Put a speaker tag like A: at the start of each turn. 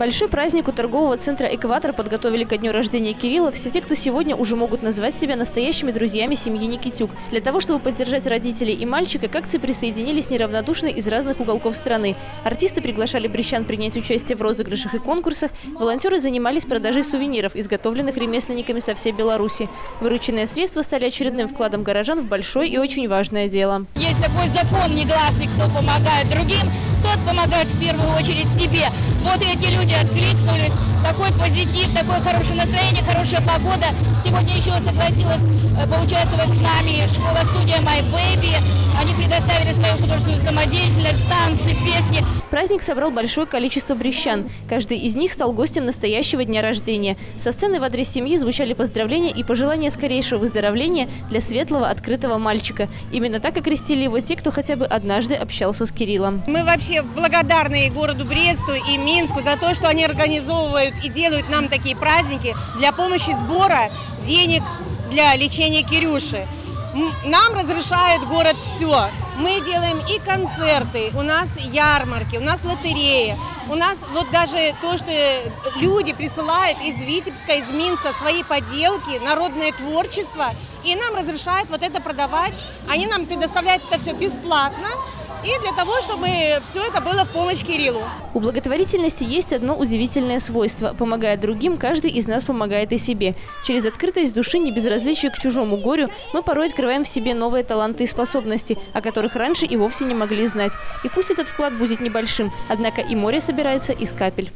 A: Большой праздник у торгового центра «Экватор» подготовили ко дню рождения Кирилла все те, кто сегодня уже могут назвать себя настоящими друзьями семьи Никитюк. Для того, чтобы поддержать родителей и мальчика, к акции присоединились неравнодушные из разных уголков страны. Артисты приглашали брещан принять участие в розыгрышах и конкурсах, волонтеры занимались продажей сувениров, изготовленных ремесленниками со всей Беларуси. Вырученные средства стали очередным вкладом горожан в большое и очень важное дело.
B: Есть такой закон негласный, кто помогает другим, тот помогает в первую очередь себе. Вот эти люди откликнулись, такой позитив, такое хорошее настроение, хорошая погода. Сегодня еще согласилась э, поучаствовать с нами школа-студия My Baby. Они предоставили свою художественную самодеятельность, танцы, песни.
A: Праздник собрал большое количество брещан. Каждый из них стал гостем настоящего дня рождения. Со сцены в адрес семьи звучали поздравления и пожелания скорейшего выздоровления для светлого, открытого мальчика. Именно так окрестили его те, кто хотя бы однажды общался с Кириллом.
C: Мы вообще благодарны и городу Бресту, и Минску за то, что они организовывают и делают нам такие праздники для помощи сбора денег для лечения Кирюши. Нам разрешает город все. Мы делаем и концерты, у нас ярмарки, у нас лотереи. У нас вот даже то, что люди присылают из Витебска, из Минска свои поделки, народное творчество, и нам разрешают вот это продавать. Они нам предоставляют это все бесплатно и для того, чтобы все это было в помощь Кириллу.
A: У благотворительности есть одно удивительное свойство. Помогая другим, каждый из нас помогает и себе. Через открытость души, не безразличие к чужому горю, мы порой открываем в себе новые таланты и способности, о которых раньше и вовсе не могли знать. И пусть этот вклад будет небольшим, однако и море собирается из капель.